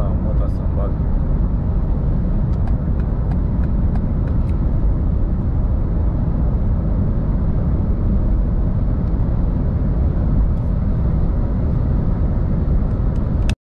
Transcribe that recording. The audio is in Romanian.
la mota să-mi bag